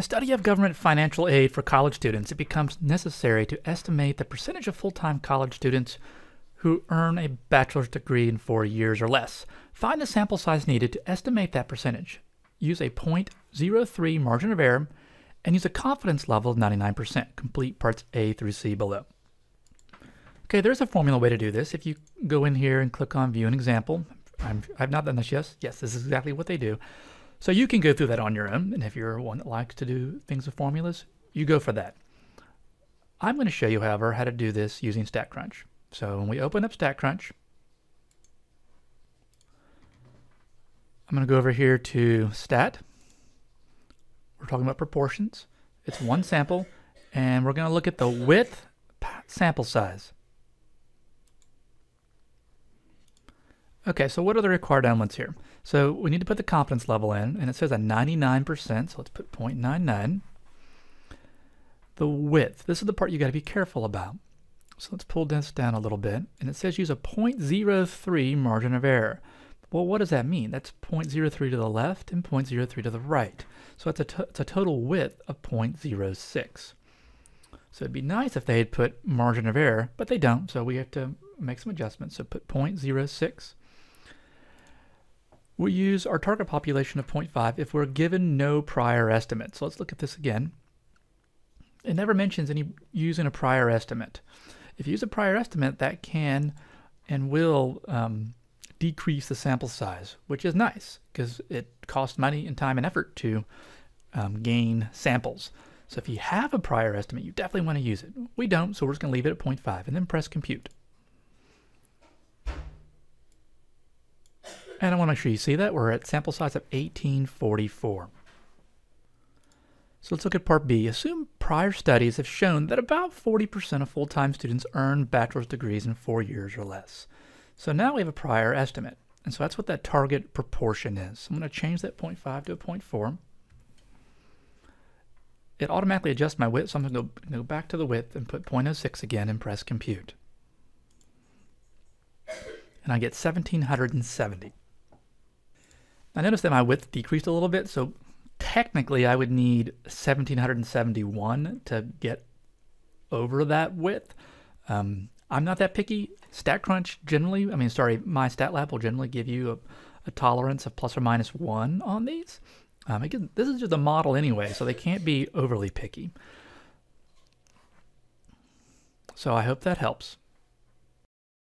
the study of government financial aid for college students, it becomes necessary to estimate the percentage of full time college students who earn a bachelor's degree in four years or less. Find the sample size needed to estimate that percentage. Use a 0.03 margin of error and use a confidence level of 99%. Complete parts A through C below. Okay, there's a formula way to do this. If you go in here and click on View an Example, i have not done this yet. Yes, this is exactly what they do. So you can go through that on your own, and if you're one that likes to do things with formulas, you go for that. I'm going to show you, however, how to do this using StatCrunch. So when we open up StatCrunch, I'm going to go over here to Stat. We're talking about proportions. It's one sample, and we're going to look at the width sample size. Okay, so what are the required elements here? So we need to put the confidence level in, and it says a 99%, so let's put 0.99. The width, this is the part you got to be careful about. So let's pull this down a little bit, and it says use a 0.03 margin of error. Well, what does that mean? That's 0.03 to the left and 0.03 to the right. So it's a, it's a total width of 0.06. So it'd be nice if they had put margin of error, but they don't, so we have to make some adjustments. So put 0.06 we use our target population of 0.5 if we're given no prior estimate. So let's look at this again. It never mentions any using a prior estimate. If you use a prior estimate, that can and will um, decrease the sample size, which is nice because it costs money and time and effort to um, gain samples. So if you have a prior estimate, you definitely want to use it. We don't, so we're just going to leave it at 0.5 and then press compute. And I want to make sure you see that. We're at sample size of 1844. So let's look at part B. Assume prior studies have shown that about 40% of full-time students earn bachelor's degrees in four years or less. So now we have a prior estimate. And so that's what that target proportion is. I'm going to change that 0.5 to a 0.4. It automatically adjusts my width, so I'm going to go back to the width and put 0.06 again and press compute. And I get 1770. I noticed that my width decreased a little bit, so technically I would need 1771 to get over that width. Um, I'm not that picky. StatCrunch generally, I mean, sorry, MyStatLab will generally give you a, a tolerance of plus or minus one on these. Um, again, this is just a model anyway, so they can't be overly picky. So I hope that helps.